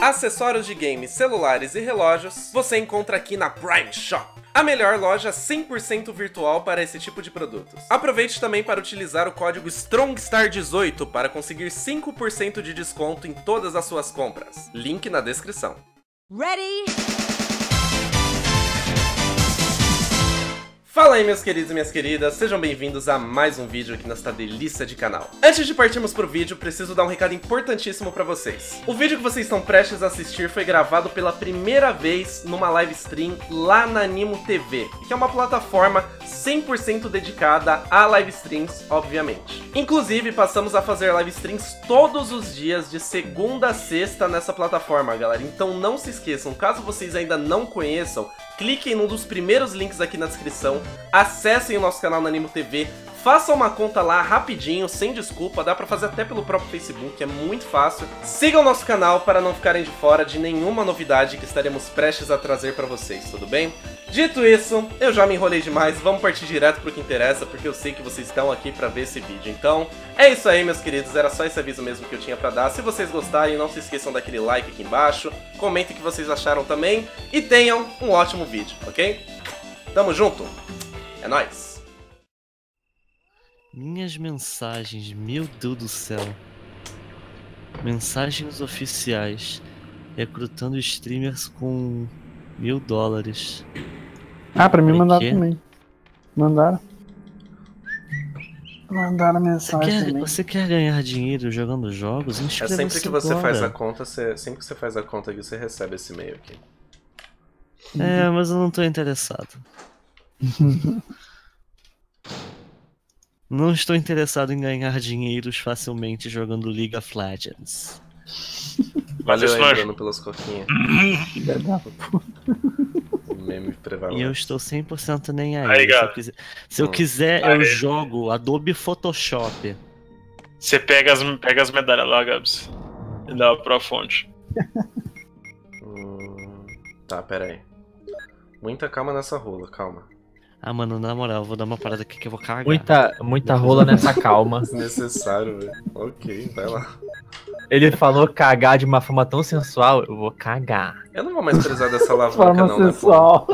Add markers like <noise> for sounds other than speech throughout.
Acessórios de games, celulares e relógios você encontra aqui na Prime Shop. A melhor loja 100% virtual para esse tipo de produtos. Aproveite também para utilizar o código STRONGSTAR18 para conseguir 5% de desconto em todas as suas compras. Link na descrição. Ready? Fala aí meus queridos e minhas queridas, sejam bem-vindos a mais um vídeo aqui nesta delícia de canal. Antes de partirmos pro vídeo, preciso dar um recado importantíssimo pra vocês. O vídeo que vocês estão prestes a assistir foi gravado pela primeira vez numa live stream lá na Animo TV, que é uma plataforma 100% dedicada a live streams, obviamente. Inclusive, passamos a fazer live streams todos os dias, de segunda a sexta nessa plataforma, galera. Então não se esqueçam, caso vocês ainda não conheçam, cliquem num dos primeiros links aqui na descrição, acessem o nosso canal na Animo TV, façam uma conta lá rapidinho, sem desculpa, dá pra fazer até pelo próprio Facebook, é muito fácil. Sigam o nosso canal para não ficarem de fora de nenhuma novidade que estaremos prestes a trazer pra vocês, tudo bem? Dito isso, eu já me enrolei demais, vamos partir direto pro que interessa, porque eu sei que vocês estão aqui pra ver esse vídeo. Então, é isso aí, meus queridos, era só esse aviso mesmo que eu tinha pra dar. Se vocês gostarem, não se esqueçam daquele like aqui embaixo, comentem o que vocês acharam também, e tenham um ótimo vídeo, ok? Tamo junto, é nóis! Minhas mensagens, meu Deus do céu. Mensagens oficiais. Recrutando streamers com mil dólares. Ah, pra mim mandaram também. Mandaram. Mandaram Você mensagem quer, também. você quer ganhar dinheiro jogando jogos? É sempre que você agora. faz a conta, você, sempre que você faz a conta aqui, você recebe esse e-mail aqui. É, mas eu não tô interessado. <laughs> não estou interessado em ganhar dinheiros facilmente jogando League of Legends. Valeu aí, Bruno, pelas coquinhas. Meme E eu prevalente. estou 100% nem aí. Aí, se eu quiser, se eu, Hum. quiser, Aí. eu jogo Adobe Photoshop. Você pega as, pega as medalhas lá, Gabs. E dá pra fonte. Hum, tá, pera aí. Muita calma nessa rola, calma. Ah, mano, na moral, eu vou dar uma parada aqui que eu vou cagar. Muita, muita rola nessa calma. <laughs> Desnecessário, velho. Ok, vai lá. Ele falou cagar de uma forma tão sensual, eu vou cagar. Eu não vou mais precisar dessa <laughs> alavanca, Forma não, né, sensual.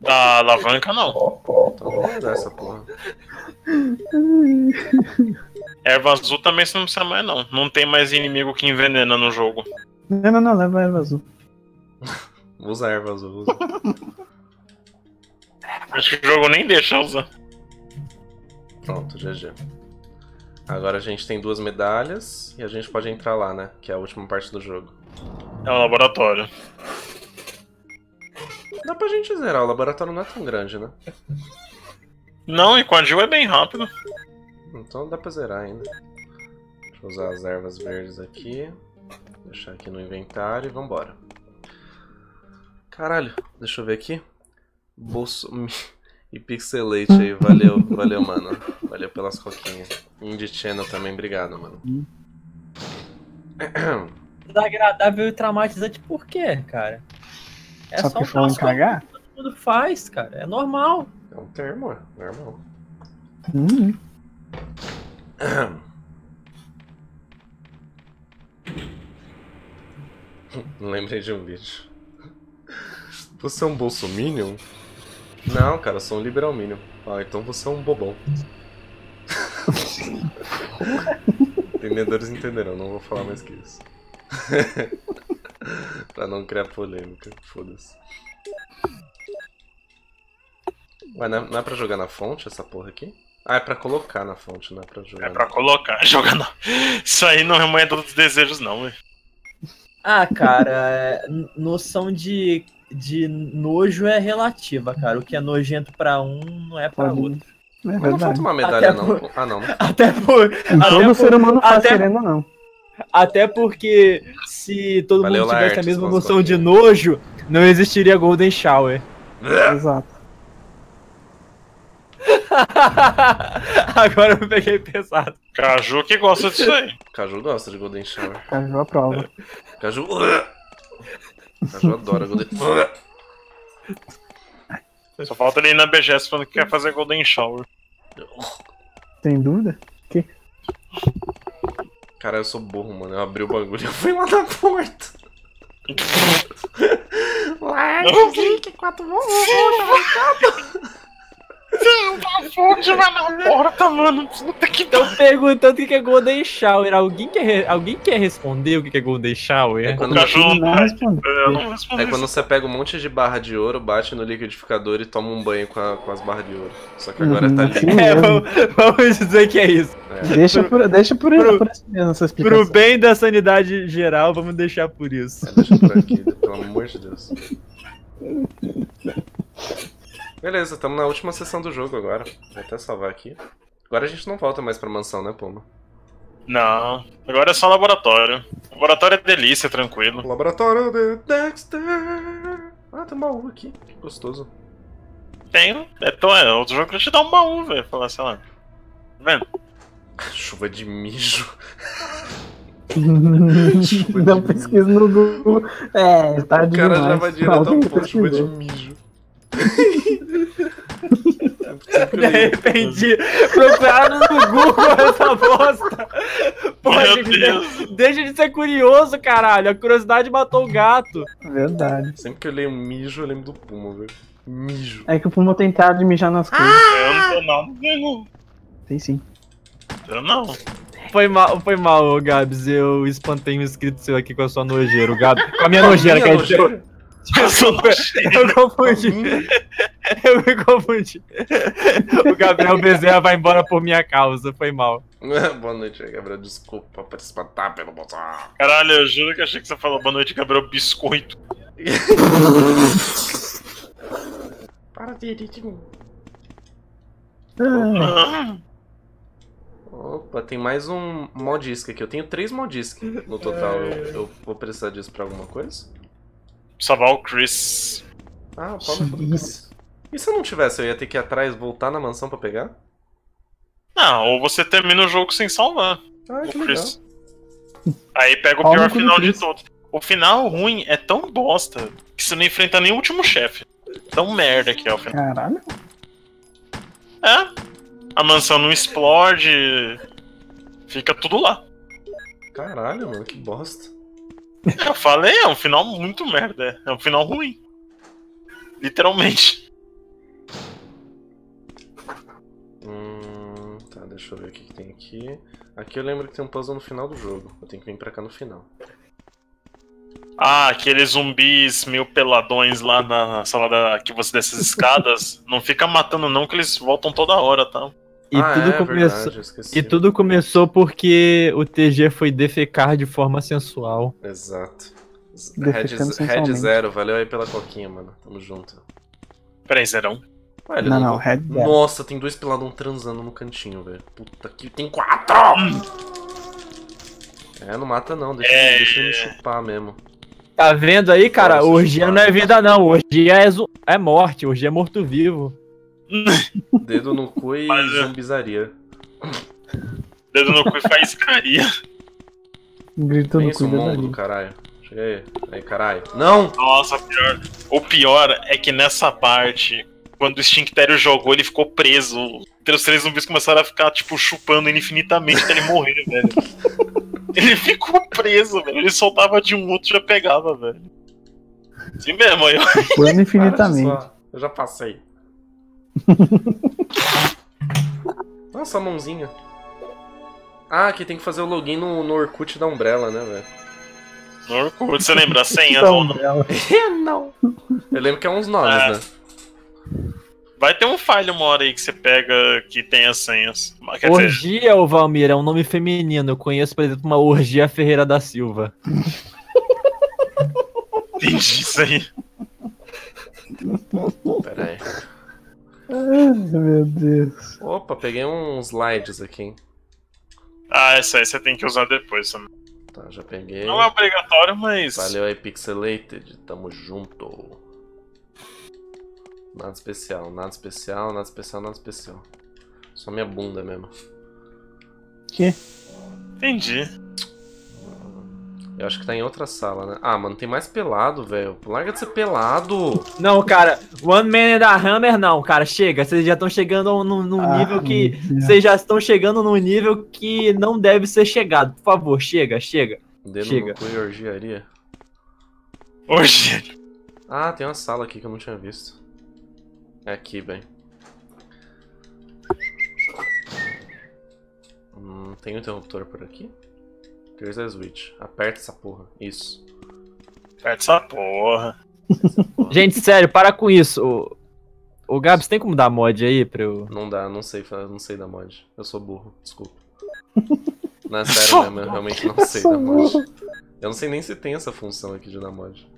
Da alavanca, não. Vamos mudar essa porra. Erva azul também você não precisa mais, não. Não tem mais inimigo que envenena no jogo. Não, não, não, leva a erva azul. <laughs> Usa a erva azul, usa. Acho que o jogo nem deixa usar. Pronto, GG. Agora a gente tem duas medalhas e a gente pode entrar lá, né? Que é a última parte do jogo. É um laboratório. Dá pra gente zerar, o laboratório não é tão grande, né? Não, e com a Jill é bem rápido. Então dá pra zerar ainda. Deixa eu usar as ervas verdes aqui. Deixar aqui no inventário e vambora. Caralho, deixa eu ver aqui. Bolso. <laughs> E Pixelate aí, valeu, valeu, mano. Valeu pelas coquinhas. Indie Channel também, obrigado, mano. <clears throat> desagradável e traumatizante por quê, cara? É Só só, que um falando troço que cagar? todo mundo faz, cara. É normal. É um termo, é normal. Hum, <clears throat> Lembrei de um vídeo. Você é um bolsominion? Não, cara, eu sou um liberalminion. Ah, então você é um bobão. <laughs> Entendedores entenderão, não vou falar mais que isso. <laughs> pra não criar polêmica, foda-se. Ué, não é, não é pra jogar na fonte essa porra aqui? Ah, é pra colocar na fonte, não é pra jogar. É pra colocar, <laughs> jogar não. Isso aí não é moeda dos desejos, não, velho. Ah, cara, é, noção de, de nojo é relativa, cara. O que é nojento pra um não é pra Pode- outro. É Mas não falta verdade. uma medalha, Até não. Ah, não. Até por. Todo até por- ser humano faz até- querendo não. Até porque se todo Valeu, mundo tivesse a mesma noção de nojo, não existiria Golden Shower. Exato. <laughs> Agora eu peguei pesado. Caju que gosta disso aí. Caju gosta de Golden Shower. Caju a <laughs> Mas eu adoro a Golden <laughs> Só falta ele ir na BGS falando que quer fazer Golden Shower. Tem dúvida? Que? Cara, eu sou burro, mano. Eu abri o bagulho e fui lá na porta. <laughs> lá, 5, 4, 1, 1, Sim, porta, mano. Puta que perguntando o que é Golden Shower. Alguém quer, alguém quer responder o que é Golden Shower? É quando, tá não né? é, não é quando você pega um monte de barra de ouro, bate no liquidificador e toma um banho com, a, com as barras de ouro. Só que agora uhum, tá é limpo. Assim é, vamos, vamos, dizer que é isso. É. Deixa, por, deixa por, pro, por isso mesmo essa explicação. Pro bem da sanidade geral, vamos deixar por isso. É, deixa por aqui, pelo amor de Deus. <laughs> Beleza, estamos na última sessão do jogo agora. Vou até salvar aqui. Agora a gente não volta mais pra mansão, né, Puma? Não, agora é só laboratório. Laboratório é delícia, tranquilo. Laboratório de Dexter. Ah, tem um baú aqui. Que gostoso. Tem. Então é, outro jogo que te dá um baú, velho. Falar, sei lá. Tá vendo? Chuva de mijo. <laughs> Não pesquisa no Google. É, O tarde cara já vai direto ao ponto. Chuva de mijo. De repente, procuraram no Google essa bosta. Deus. deixa de ser curioso, caralho. A curiosidade matou o gato. Verdade. Sempre que eu leio mijo, eu lembro do Puma, velho. Mijo. É que o Puma tem cara de mijar nas coisas. Eu não tô não. Tem sim. Eu não. Foi mal, foi mal, ô Gabs. Eu espantei um inscrito seu aqui com a sua nojeira. O Gabs, com a minha nojeira, quer dizer. Eu- nojeira? Eu confundi. Eu me confundi. O Gabriel Bezerra vai embora por minha causa. Foi mal. <laughs> Boa noite, Gabriel. Desculpa por espantar pelo botão. Caralho, eu juro que achei que você falou boa noite, Gabriel Biscoito. <laughs> Para de rir de mim. Ah, Opa, tem mais um modisc aqui. Eu tenho três modisc no total. Eu, eu vou precisar disso pra alguma coisa? Salvar o Chris. Ah, o Paulo? E se eu não tivesse, eu ia ter que ir atrás, voltar na mansão pra pegar? Não, ou você termina o jogo sem salvar Ah, que o legal. Chris. Aí pega o pior final de todos. O final ruim é tão bosta que você não enfrenta nem o último chefe. Tão merda que é o final. Caralho. É. A mansão não explode. Fica tudo lá. Caralho, mano, que bosta. Eu falei, é um final muito merda. É um final ruim. Literalmente. Hum, tá, deixa eu ver o que, que tem aqui. Aqui eu lembro que tem um puzzle no final do jogo. Eu tenho que vir pra cá no final. Ah, aqueles zumbis meio peladões lá na sala da, que você desce as escadas. <laughs> não fica matando não, que eles voltam toda hora, tá? E ah, tudo é, começou. verdade. E tudo começou porque o TG foi defecar de forma sensual. Exato. Red, Red. Zero, valeu aí pela coquinha, mano. Tamo junto. Peraí, Zerão. Ué, ele Não, não, Red Zero. Nossa, tem dois peladão transando no cantinho, velho. Puta que. Tem quatro! É, não mata não, deixa, É. deixa ele me chupar mesmo. Tá vendo aí, cara? Nossa, Orgia não é vida, não. Orgia é, zu- é morte. Orgia é morto-vivo. Dedo no cu e Mas, é. zumbizaria. Dedo no cu e faiscaria. Gritou Tem no cu mongo do dali. caralho. Chega aí. Aí, caralho. Não! Nossa, pior. O pior é que nessa parte, quando o Stinktério jogou, ele ficou preso. Os três zumbis começaram a ficar, tipo, chupando ele infinitamente até ele morrer, velho. Ele ficou preso, velho. Ele soltava de um outro e já pegava, velho. Assim mesmo, aí Para infinitamente. só. Eu já passei. <laughs> Nossa, a mãozinha. Ah, aqui tem que fazer o login no, no Orkut da Umbrella, né, velho? No Orkut, você lembra a senha? <laughs> Não, <laughs> não. Eu lembro que é uns nomes, É. né? Vai ter um file uma hora aí que você pega que tem as senhas. Quer dizer, Orgia, ô Valmir, é um nome feminino. Eu conheço, por exemplo, uma Orgia Ferreira da Silva. entendi isso aí. Pera aí. Ai, meu Deus. Opa, peguei uns slides aqui, hein? Ah, essa aí você tem que usar depois também. Tá, já peguei. Não é obrigatório, mas. Valeu aí, Pixelated. Tamo junto. Nada especial, nada especial, nada especial, nada especial. Só minha bunda mesmo. Que? Entendi. Eu acho que tá em outra sala, né? Ah, mano, tem mais pelado, velho. Larga de ser pelado. Não, cara, One Man da Hammer não, cara, chega. Vocês já estão chegando num, num Ah, nível que. Vocês já estão chegando num nível que não deve ser chegado. Por favor, chega, chega. Dedo Chega. no cu e orgiaria. Hoje. Ah, tem uma sala aqui que eu não tinha visto. É aqui, bem. Hum, tem um interruptor por aqui? There's a switch. Aperta essa porra. Isso. Perto essa porra. Gente, sério, para com isso. O, o Gabs tem como dar mod aí pra eu. Não dá, não sei, não sei da mod. Eu sou burro, desculpa. <laughs> Não, é sério mesmo, eu realmente não sei da mod. Eu não sei nem se tem essa função aqui de dar mod.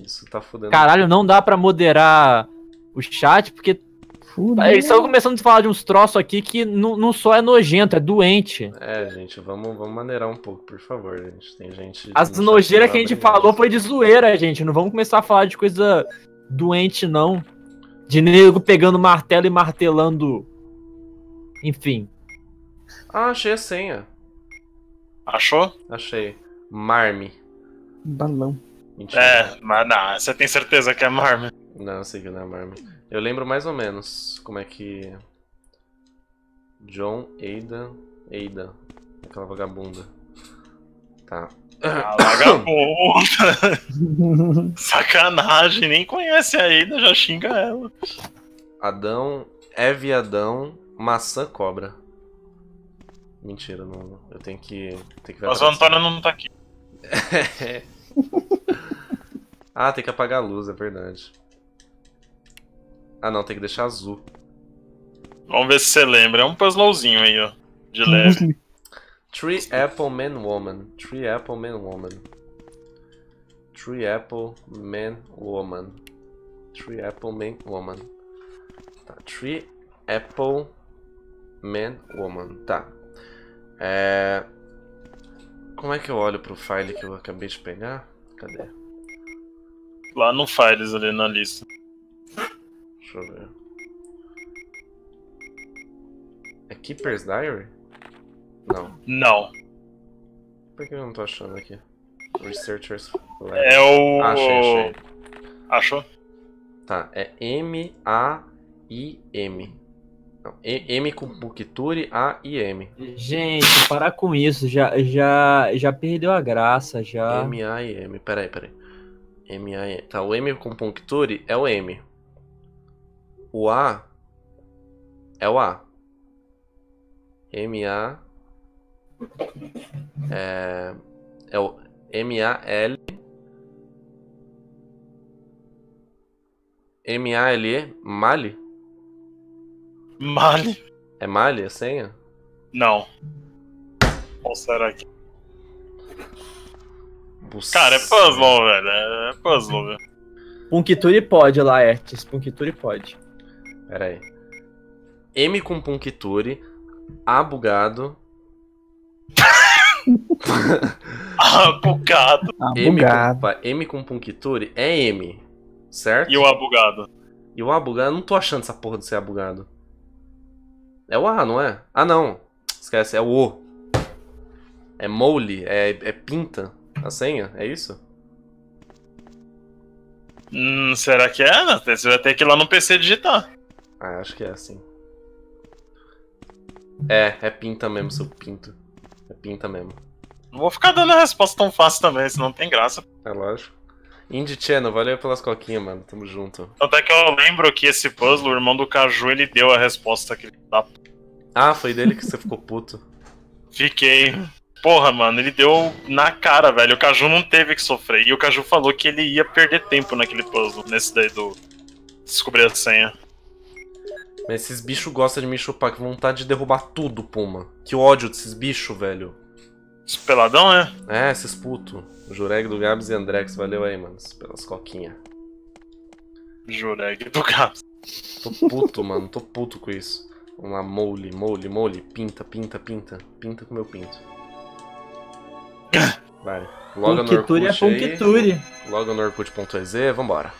Isso tá fudendo. Caralho, não dá pra moderar o chat, porque Fudeu. eles estão começando a falar de uns troços aqui que não, não só é nojento, é doente. É, gente, vamos, vamos maneirar um pouco, por favor, gente. Tem gente. As nojeiras que a gente falou foi de zoeira, gente. Não vamos começar a falar de coisa doente, não. De nego pegando martelo e martelando. Enfim. Ah, achei a senha. Achou? Achei. Marme. Balão. Mentira. É, mas não, você tem certeza que é Marme? Não, eu sei que não é Marme. Eu lembro mais ou menos como é que. John, Ada. Ada. Aquela vagabunda. Tá. Ah, vagabunda. <laughs> Sacanagem, nem conhece a Ada, já xinga ela. Adão, Eve Adão, maçã cobra. Mentira, não. Eu tenho que. Tenho que Mas o. Antônio não tá aqui. <laughs> ah, tem que apagar a luz, é verdade. Ah não, tem que deixar azul. Vamos ver se você lembra. É um puzzlezinho aí, ó. De leve. Tree Apple Man Woman. Tree Apple Man Woman. Tree Apple Man Woman. Tree Apple Man Woman. Tá. Tree Apple Man Woman. Tá. É... Como é que eu olho pro file que eu acabei de pegar? Cadê? Lá no Files ali na lista. Deixa eu ver. É Keeper's Diary? Não. Não. Por que eu não tô achando aqui? Researchers Lab. É o. Ah, achei, achei. Achou? Tá, é M-A-I-M. Não, E- M com Bookturi, A-I-M. Gente, parar com isso. Já, já, já perdeu a graça, já. M-A-I-M. Peraí, peraí. M-A-I-M. Tá, o M com Puncturi é o M. O A é o A. M-A. É. É o M-A-L. M-A-L-E. Mali? Mali. É Mali a senha? Não. Qual será que. Cara, é puzzle, velho. É puzzle, velho. Puncturi pode, Laertes. Puncturi pode. Pera aí. M com Puncturi. A bugado. <laughs> Ah, bugado. Ah, M bugado. com, M com Puncturi é M. Certo? E o abugado? E o A bugado, eu não tô achando essa porra de ser A bugado. É o A, não é? Ah, não. Esquece, é o O. É mole, é, é pinta a senha, é isso? Hum, será que é? Não, Você vai ter que ir lá no PC digitar. Ah, acho que é assim. É, é pinta mesmo, seu pinto. É pinta mesmo. Não vou ficar dando a resposta tão fácil também, senão não tem graça. É lógico. Indie Channel, valeu pelas coquinhas, mano. Tamo junto. Tanto é que eu lembro que esse puzzle, o irmão do Caju, ele deu a resposta que ele dá. Ah, foi dele que você ficou puto. <laughs> Fiquei. Porra, mano, ele deu na cara, velho. O Caju não teve que sofrer. E o Caju falou que ele ia perder tempo naquele puzzle, nesse daí do. Descobrir a senha. Mas esses bichos gostam de me chupar, que vontade de derrubar tudo, Puma. Que ódio desses bichos, velho. Esse peladão, né? É, esses putos. Jureg do Gabs e Andrex, valeu aí, mano, pelas coquinhas. Jureg do Gabs. Tô puto, mano, tô puto com isso. Vamos lá, mole, mole, mole, pinta, pinta, pinta. Pinta com meu pinto. Vai. Loga no Puncturi é Orkut aí. Puncturi. Loga no Orkut.ez, vambora.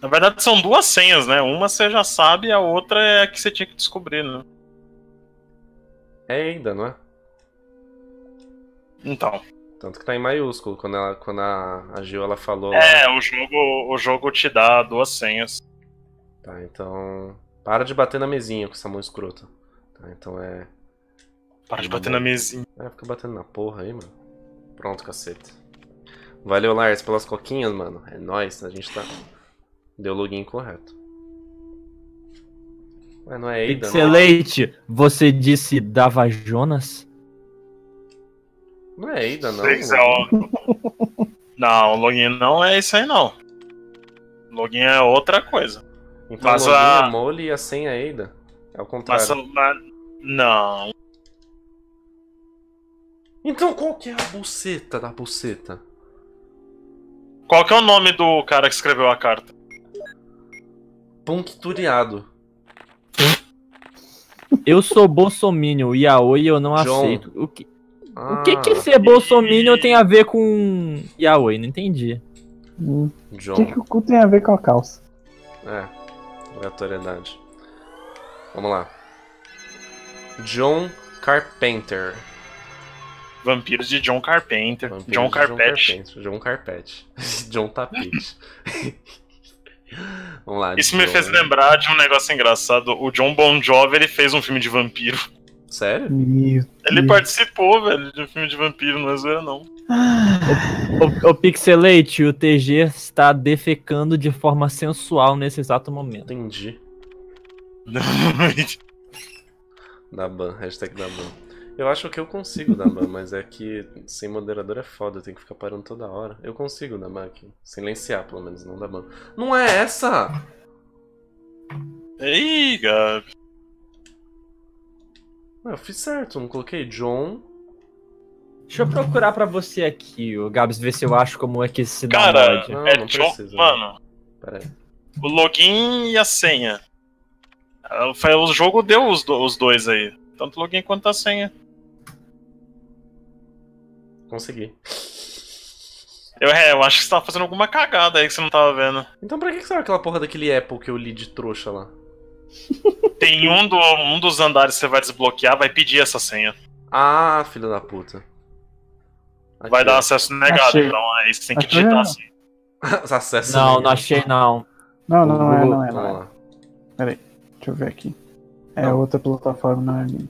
Na verdade, são duas senhas, né? Uma você já sabe, a outra é a que você tinha que descobrir, né? É Eida, não é? Então. Tanto que tá em maiúsculo, quando, ela, quando a, a Gil ela falou. lá. É, o jogo, o jogo te dá duas senhas. Tá, então. Para de bater na mesinha com essa mão escrota. Tá, então é. Para de bater na mesinha. É, fica batendo na porra aí, mano. Pronto, caceta. Valeu, Lars, pelas coquinhas, mano. É nóis, a gente tá. Deu login correto. Ué, não é não? Excelente. Você disse Dava Jonas? Não é Eida, não. Seis é. Não, o login não é isso aí, não. Login é outra coisa. Então Mas o login a- é mole e a senha é. É o Mas, contrário. mas- não. Então qual que é a buceta da buceta? Qual que é o nome do cara que escreveu a carta? Puncturiado. Eu sou bolsominion, yaoi eu não John. aceito. O que, Ah, o que que ser bolsominion tem a ver com yaoi? Não entendi. Hum, O John. que, que o cu tem a ver com a calça? É, aleatoriedade. Vamos lá. John Carpenter. Vampiros de John Carpenter. Vampiros John. Carpete. John Carpete. <laughs> John Tapete. <laughs> Vamos lá. Isso me fez lembrar de um negócio engraçado. O John Bon Jovi ele fez um filme de vampiro. Sério? Meu Ele Deus. participou, velho, de um filme de vampiro, não é zoeira, não. O, o Pixelate, o TG está defecando de forma sensual nesse exato momento. Entendi. <laughs> Da ban, hashtag da ban. Eu acho que eu consigo dar ban, mas é que sem moderador é foda, tem que ficar parando toda hora. Eu consigo dar ban aqui. Silenciar, pelo menos, não dar ban. Não é essa! Ih, Gabi. Ah, Eu fiz certo, não coloquei John. Deixa eu procurar pra você aqui, o Gabs, ver se eu acho como é que se dá Cara. Não, é não John. precisa, Mano, Pera aí. o login e a senha. Ah, foi- O jogo deu os, do- os dois aí. Tanto o login quanto a senha. Consegui. Eu, é, eu acho que você tava fazendo alguma cagada aí que você não tava vendo. Então pra que que serve aquela porra daquele Apple que eu li de trouxa lá? <laughs> Tem um, do, um dos andares que você vai desbloquear, vai pedir essa senha. Ah, filho da puta. Aqui, Vai dar acesso negado, Achei. então aí você tem que Achei. digitar assim. <laughs> Acesso Não, nenhum. não achei não. Não, não, não é, não é, não é. lá. Deixa eu ver aqui. É Não. outra plataforma, não é minha.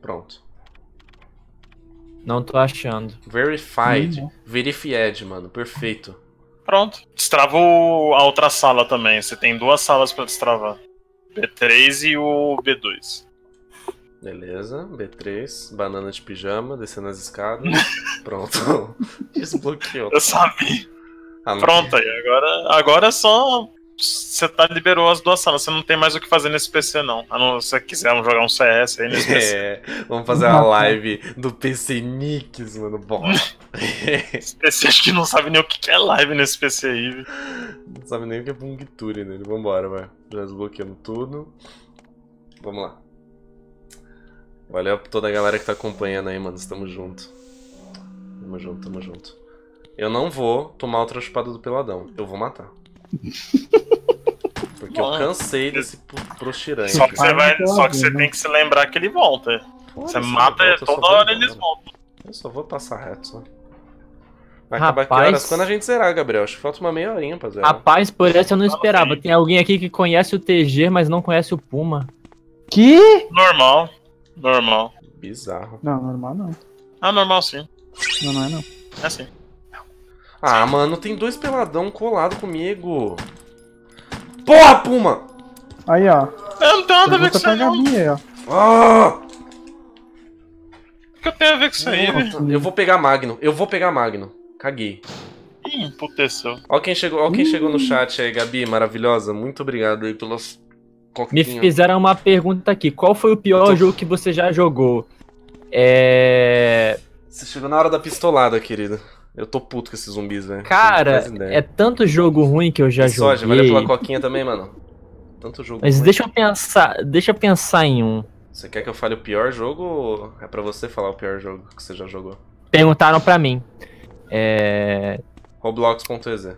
Pronto. Não tô achando. Verified. Hum. Verified, mano. Perfeito. Pronto. Destrava o- a outra sala também. Você tem duas salas pra destravar. B3 e o B2. Beleza. B3. Banana de pijama. Descendo as escadas. <laughs> Pronto. <laughs> Desbloqueou. Eu sabia. Ah, Pronto, aí agora, agora é só. Você tá, liberou as duas salas, você não tem mais o que fazer nesse PC, não. A não ser que quiser jogar um CS aí nesse PC. É, vamos fazer uma live do PC Nix, mano. Bora. Esse PC acho que não sabe nem o que que é live nesse PC aí. viu? Não sabe nem o que é Pungture nele. Vambora, vai. Já desbloqueamos tudo. Vamos lá. Valeu pra toda a galera que tá acompanhando aí, mano. Estamos junto. Tamo junto, tamo junto. Eu não vou tomar outra chupada do peladão. Eu vou matar. <laughs> Porque eu Bom. cansei desse pro- proxirante. Só que você, vai, só que você tem que se lembrar que ele volta. Você mata volta, eu toda hora embora. eles voltam. Eu só vou passar reto, só. Vai acabar que Rapaz. horas? Quando a gente zerar, Gabriel? Acho que falta uma meia horinha pra zerar. Rapaz, por essa eu não esperava. aí. Tem alguém aqui que conhece o TG, mas não conhece o Puma. Que? Normal. Normal. Bizarro. Não, normal não. Ah, normal sim. Não, não é não. É assim. Ah, mano, tem dois peladão colado comigo. Porra, Puma! Aí, ó. Eu não tenho nada a ver com isso aí, não. Aí, ó. Ah! O que eu tenho a ver com isso aí, velho? Eu vou pegar Magno, eu vou pegar Magno. Caguei. Ih, emputeceu. Ó quem chegou, ó quem chegou no chat aí, Gabi, maravilhosa. Muito obrigado aí pelas Me coquinhas. fizeram uma pergunta aqui. Qual foi o pior Tô- jogo que você já jogou? É. Você chegou na hora da pistolada, querida. Eu tô puto com esses zumbis, velho. Cara, é tanto jogo ruim que eu já Soja, joguei. valeu pela coquinha também, mano. Tanto jogo. Mas ruim. deixa eu pensar, deixa eu pensar em um. Você quer que eu fale o pior jogo ou é pra você falar o pior jogo que você já jogou? Perguntaram pra mim. É. Roblox.ez. <laughs>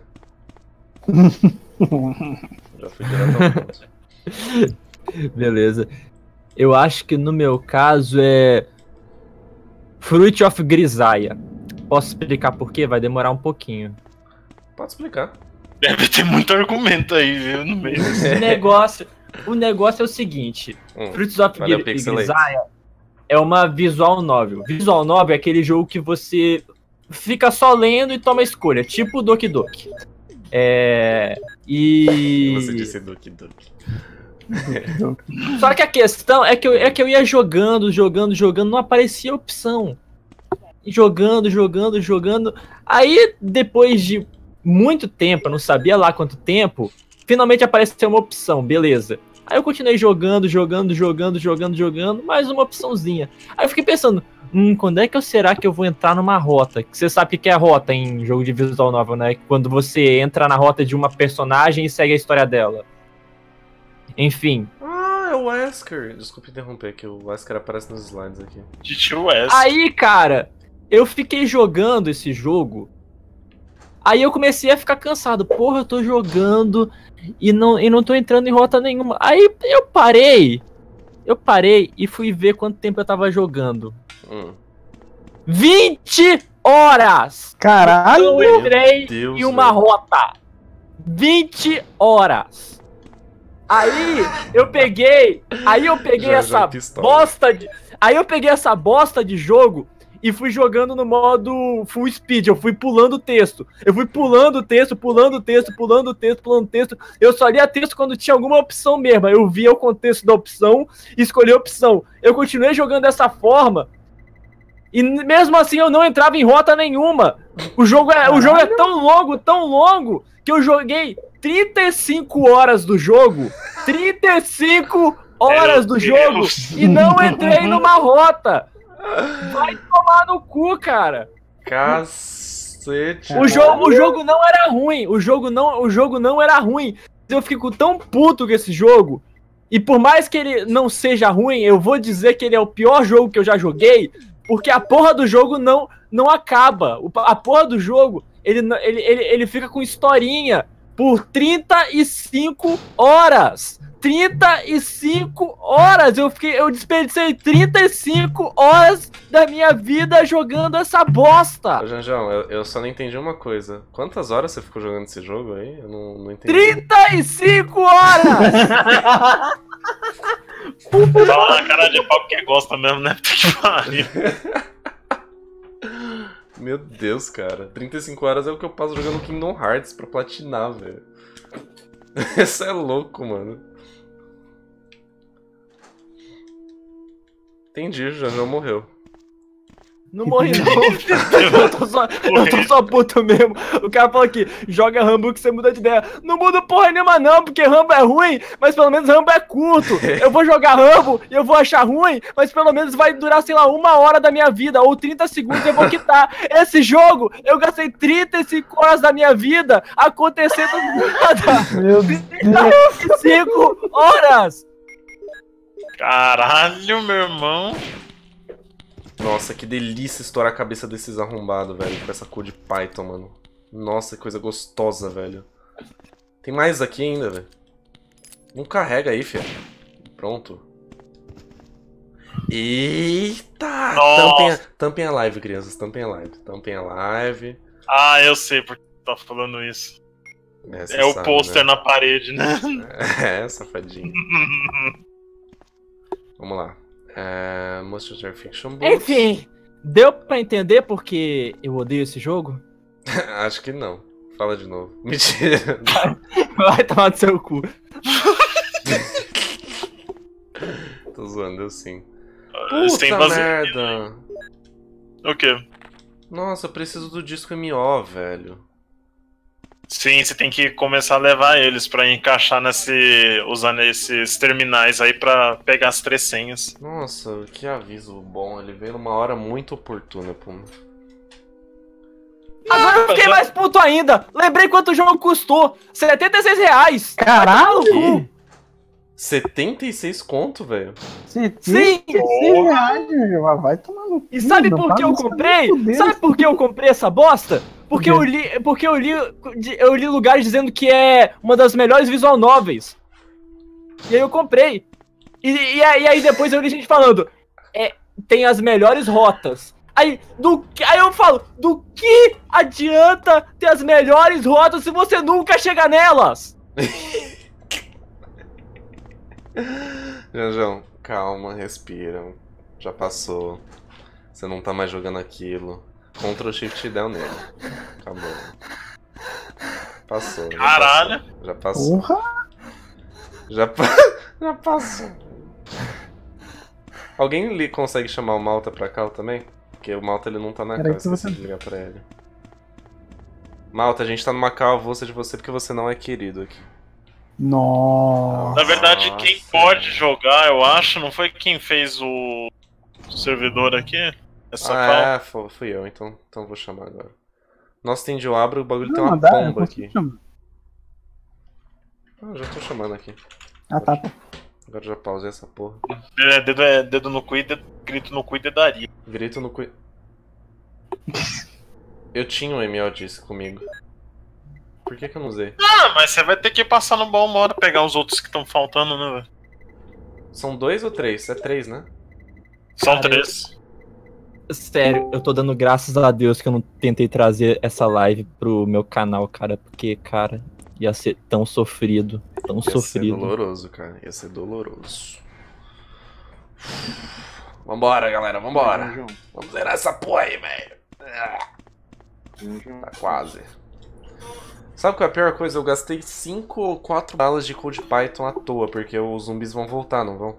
Já fui direto ao ponto. Beleza. Eu acho que no meu caso é. Fruit of Grisaia. Posso explicar por quê? Vai demorar um pouquinho. Pode explicar. Deve ter muito argumento aí, viu, no meio. <laughs> O negócio, o negócio é o seguinte: Hum. Fruits of. Grisaya é uma visual novel. Visual novel é aquele jogo que você fica só lendo e toma escolha, tipo Doki Doki. É. E. Você disse Duke Duke. Só que a questão é que, eu, é que eu ia jogando, jogando, jogando, não aparecia opção. E Jogando, jogando, jogando. Aí, depois de muito tempo, eu não sabia lá quanto tempo, finalmente apareceu uma opção, beleza. Aí eu continuei jogando, jogando, jogando, jogando, jogando, mais uma opçãozinha. Aí eu fiquei pensando, hum, quando é que eu será que eu vou entrar numa rota? Que você sabe o que é rota em jogo de visual novel, né? Quando você entra na rota de uma personagem e segue a história dela. Enfim, Ah, é o Wesker. Desculpa interromper, que o Wesker aparece nos slides aqui. De tio West. Aí, cara, eu fiquei jogando esse jogo. Aí eu comecei a ficar cansado. Porra, eu tô jogando e não, e não tô entrando em rota nenhuma. Aí eu parei. Eu parei e fui ver quanto tempo eu tava jogando. Hum. 20 horas! Caralho! Eu entrei Deus, em uma rota. 20 horas. Aí eu peguei, aí eu peguei Já- essa bosta de, aí eu peguei essa bosta de jogo e fui jogando no modo full speed, eu fui pulando o texto. Eu fui pulando o texto, pulando o texto, pulando o texto, pulando o texto. Eu só lia texto quando tinha alguma opção mesmo. Eu via o contexto da opção e escolhi a opção. Eu continuei jogando dessa forma e mesmo assim eu não entrava em rota nenhuma. O jogo é, o jogo é tão longo, tão longo, que eu joguei 35 horas do jogo. 35 horas do jogo e não entrei numa rota. Vai tomar no cu, cara. Cacete. O jogo, o jogo não era ruim. O jogo não, o jogo não era ruim. Eu fico tão puto com esse jogo. E por mais que ele não seja ruim, eu vou dizer que ele é o pior jogo que eu já joguei, porque a porra do jogo não não acaba. A porra do jogo, ele, ele, ele, ele fica com historinha por 35 horas. 35 horas! Eu fiquei, eu desperdicei 35 horas da minha vida jogando essa bosta. Ô, Janjão, eu, eu só não entendi uma coisa. Quantas horas você ficou jogando esse jogo aí? Eu não, não entendi. 35 horas! Fala na cara de pau que gosta mesmo, né? <laughs> Meu Deus, cara. 35 horas é o que eu passo jogando Kingdom Hearts pra platinar, velho. <laughs> Isso é louco, mano. Entendi, o Janjão morreu. Não morri não. <laughs> eu, tô só, eu tô só puto mesmo. O cara falou aqui, joga Rambo que você muda de ideia. Não muda porra nenhuma não, porque Rambo é ruim, mas pelo menos Rambo é curto. Eu vou jogar Rambo e eu vou achar ruim, mas pelo menos vai durar, sei lá, uma hora da minha vida, ou 30 segundos eu vou quitar. Esse jogo, eu gastei 35 horas da minha vida acontecendo nada. Meu Deus. 35 horas! Caralho, meu irmão. Nossa, que delícia estourar a cabeça desses arrombados, velho, com essa cor de Python, mano. Nossa, que coisa gostosa, velho. Tem mais aqui ainda, velho. Não carrega aí, filho. Pronto. Eita! Tampem a, tampem a live, crianças. Tampem a live. Tampem a live. Ah, eu sei por que tá falando isso. É o sabe, pôster né? na parede, né? <laughs> É, safadinho. <laughs> Vamos lá. É, Monster Hunter Fiction Books. Enfim, deu pra entender porque eu odeio esse jogo? <laughs> Acho que não. Fala de novo. <laughs> Mentira. Vai tomar no seu cu. <laughs> Tô zoando, eu sim. Sem Puta base- merda. O quê? Nossa, eu preciso do disco MO, velho. Sim, você tem que começar a levar eles pra encaixar nesse. usando esses terminais aí pra pegar as três senhas. Nossa, que aviso bom. Ele veio numa hora muito oportuna, Puma. Agora eu fiquei mais puto ainda. Lembrei quanto o jogo custou. 76 reais. Caralho! 76 conto, velho. Sim. Sim reais. Vai tomar no E sabe cu, por que eu comprei? Sabe por que eu comprei essa bosta? Porque Por eu li, porque eu li, eu li lugares dizendo que é uma das melhores visual novels. E aí eu comprei. E, e aí, e aí depois eu li gente falando, é, tem as melhores rotas. Aí, do aí eu falo, do que adianta ter as melhores rotas se você nunca chega nelas? Janjão, calma, respira. Já passou. Você não tá mais jogando aquilo. Ctrl Shift down nele. Acabou. Passou. Caralho. Já passou. Porra! Já, pa... <laughs> já passou. Alguém li- consegue chamar o Malta pra cá também? Porque o Malta ele não tá na vou esqueci de ligar pra ele. Malta, a gente tá numa cal avulsa de você porque você não é querido aqui. Nossa. Na verdade, quem pode jogar, eu acho, não foi quem fez o servidor aqui? Essa cal. Ah, é, fu- fui eu, então, então vou chamar agora. Nossa, tem de eu abro, o bagulho tem Não, uma dá, consigo aqui. chamar. Ah, já tô chamando aqui. Ah, tá. tá. Agora já pausei essa porra. É, dedo, é, dedo no cu e dedo, grito no cu e dedaria. Grito no cu. Eu tinha um ML disso comigo. Por que que eu não usei? Ah, mas você vai ter que passar no bom hora pegar os outros que estão faltando, né, velho? São dois ou três? É três, né? São Cara, três. Sério, eu tô dando graças a Deus que eu não tentei trazer essa live pro meu canal, cara, porque, cara, ia ser tão sofrido, tão Ia ser sofrido. doloroso, cara. Ia ser doloroso. Vambora, galera, vambora. Vamos zerar essa porra aí, velho. Tá quase. Sabe qual é a pior coisa? Eu gastei 5 ou 4 balas de Code Python à toa, porque os zumbis vão voltar, não vão?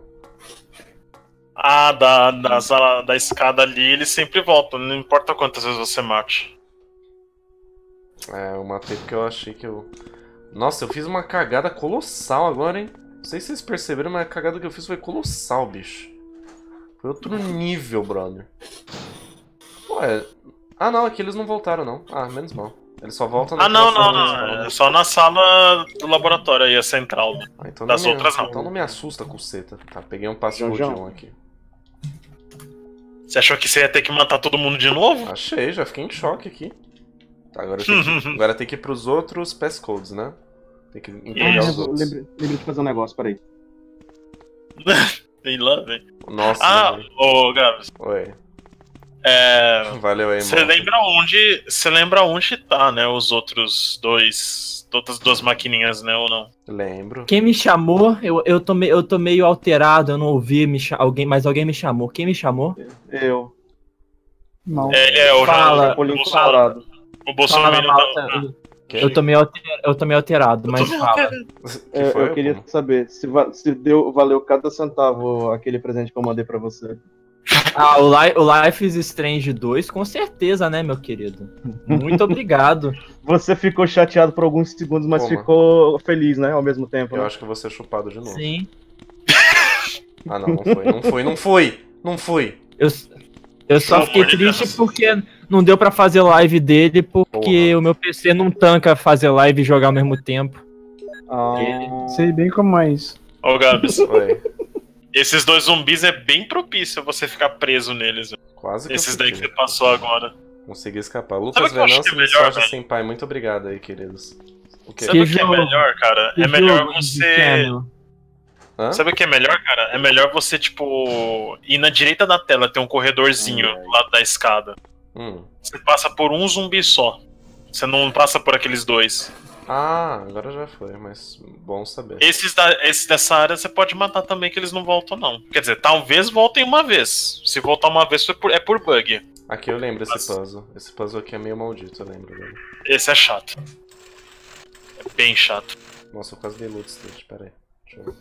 Ah, da, da, sala- da escada ali, eles sempre voltam, não importa quantas vezes você mate. É, eu matei porque eu achei que eu. Nossa, eu fiz uma cagada colossal agora, hein? Não sei se vocês perceberam, mas a cagada que eu fiz foi colossal, bicho. Foi outro nível, brother. Ué. Ah, não, aqui eles não voltaram, não. Ah, menos mal. Eles só voltam Ah, não, naquela não, não. principal. É só na sala do laboratório aí, a central. Ah, então Das não me, outras, não. Então não me assusta, cuceta. Tá, peguei um. Rodion aqui. Você achou que você ia ter que matar todo mundo de novo? Achei, já fiquei em choque aqui. Tá, agora tenho que, <laughs> agora tem que ir pros outros passcodes, né? Tem que entregar os outros. lembrei, lembrei de fazer um negócio, peraí. <laughs> Sei lá, velho. Nossa, Ah, ô Gabs. Oi. É. Valeu aí, Você mano. lembra onde. Você lembra onde tá, né? Os outros dois. Outras duas maquininhas, né? Ou não? Lembro. Quem me chamou, eu, eu, tô, me- eu tô meio alterado, eu não ouvi, me alguém, mas alguém me chamou. Quem me chamou? Eu, Não. É, ele é o Fala, o Bolsonaro. O Bolsonaro Fala, tá. Eu tô meio alterado, eu tô meio alterado, mas <laughs> fala. Que Eu, foi, eu queria saber se, va- se deu, valeu cada centavo aquele presente que eu mandei pra você. Ah, o, Li- o Life is Strange 2, com certeza, né, meu querido? Muito <laughs> obrigado. Você ficou chateado por alguns segundos, mas mano. ficou feliz, né? Ao mesmo tempo. Eu né? acho que eu vou ser chupado de novo. Sim. <laughs> Ah, não, não foi, não foi, não foi, não foi. Eu, eu só Pelo fiquei triste Deus. porque não deu pra fazer live dele, porque Porra. o meu PC não tanca fazer live e jogar ao mesmo tempo. Ah, Sei bem como é isso. Ô, Gabs, Oi. <laughs> esses dois zumbis é bem propício você ficar preso neles. Quase que Esses daí que você passou agora. Consegui escapar. Lucas que Venâncio que é melhor, Soja velho? Senpai, muito obrigado aí, queridos. O quê? Sabe o Que que é melhor, cara? É Que melhor você. Hã? Sabe o que é melhor, cara? É melhor você, tipo, ir na direita da tela, tem um corredorzinho do lado da escada. Hum. Você passa por um zumbi só. Você não passa por aqueles dois. Ah, agora já foi, mas bom saber. Esses, da, esses dessa área você pode matar também, que eles não voltam, não. Quer dizer, talvez voltem uma vez. Se voltar uma vez foi por- é por bug. Aqui eu lembro esse Nossa. puzzle. Esse puzzle aqui é meio maldito, eu lembro dele. Esse é chato. É bem chato. Nossa, eu quase dei loot state, pera aí. Deixa eu ver.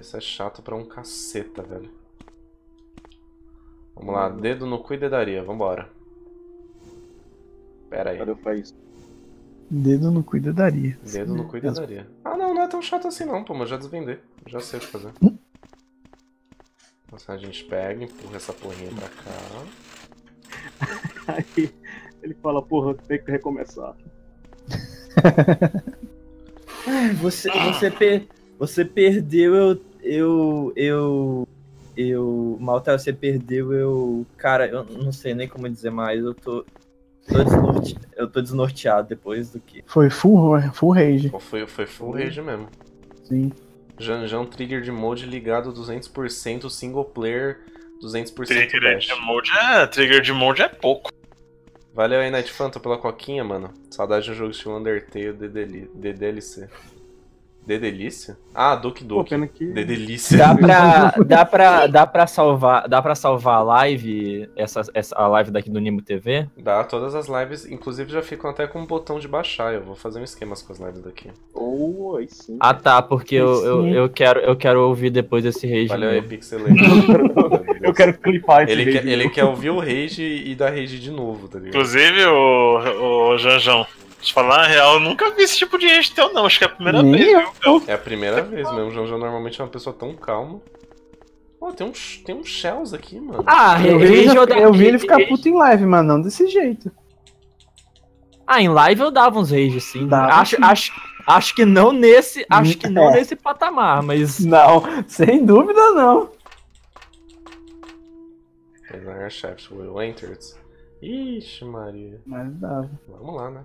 Esse é chato pra um caceta, velho. Vamos lá, dedo no cu e dedaria, vambora. Pera aí, cadê o país? Dedo no cu dedaria. dedo no cu dedaria. Ah não, não é tão chato assim não, pô, mas já desvendei. Já sei o que fazer. Nossa, a gente pega, empurra essa porrinha pra cá. <laughs> Aí ele fala, porra, tem que recomeçar. Você, você, per- você perdeu, eu. Eu. Eu. Eu. Malta, você perdeu, eu. Cara, eu não sei nem como dizer mais. Eu tô. Tô desnorte- eu tô desnorteado depois do que. Foi full, full rage. Foi, foi full rage mesmo. Sim. Janjão trigger de mode ligado 200% single player 200% Trigger dash. de mode é. Trigger de mode é pouco. Valeu aí, Night Phantom, pela coquinha, mano. Saudade de um jogo estilo Undertale de, deli de delícia? Ah, Doki Pô, Doki. pena que. De delícia. Dá <laughs> pra, dá pra, dá pra salvar, dá pra salvar a live, essa, essa, a live daqui do Nimo TV? Dá, todas as lives, inclusive já ficam até com o botão de baixar. Eu vou fazer um esquema com as lives daqui. Oh, aí sim. Ah tá, porque eu, eu, Sim. eu, quero, eu quero ouvir depois desse rage. Valeu aí. Pixelate. <laughs> Eu quero clipar esse Ele quer, ele quer ouvir o Rage e dar Rage de novo, tá ligado? Inclusive, o, o Janjão, te falar a real, eu nunca vi esse tipo de gente teu, não. Acho que é a primeira Nem vez, eu. viu? É a primeira vez mesmo. O João normalmente é uma pessoa tão calma. Pô, tem uns, tem uns shells aqui, mano. Ah, Eu vi, ele, eu, eu vi ele ficar puto em live, mas não desse jeito. Ah, em live eu dava uns rage, sim. Dava, acho, sim. acho, acho que não nesse. Acho que não É. nesse patamar, mas. Não, sem dúvida não. Designer Chefs will enter. Ixi, Maria. Mas dava. Vamos lá, né?